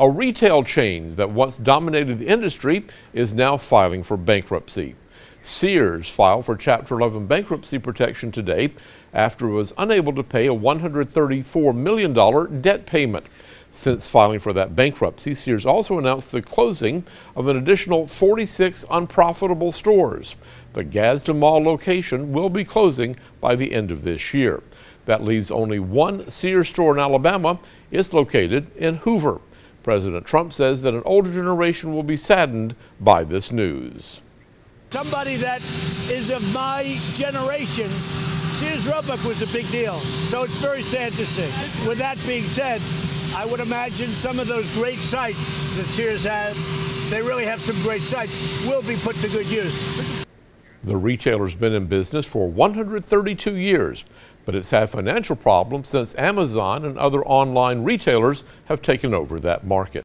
A retail chain that once dominated the industry is now filing for bankruptcy. Sears filed for Chapter 11 bankruptcy protection today after it was unable to pay a $134 million debt payment. Since filing for that bankruptcy, Sears also announced the closing of an additional 46 unprofitable stores. The Gadsden Mall location will be closing by the end of this year. That leaves only one Sears store in Alabama. It's located in Hoover. President Trump says that an older generation will be saddened by this news. Somebody that is of my generation, Sears Roebuck was a big deal. So it's very sad to see. With that being said, I would imagine some of those great sites that Sears has, they really have some great sites, will be put to good use. The retailer's been in business for 132 years, but it's had financial problems since Amazon and other online retailers have taken over that market.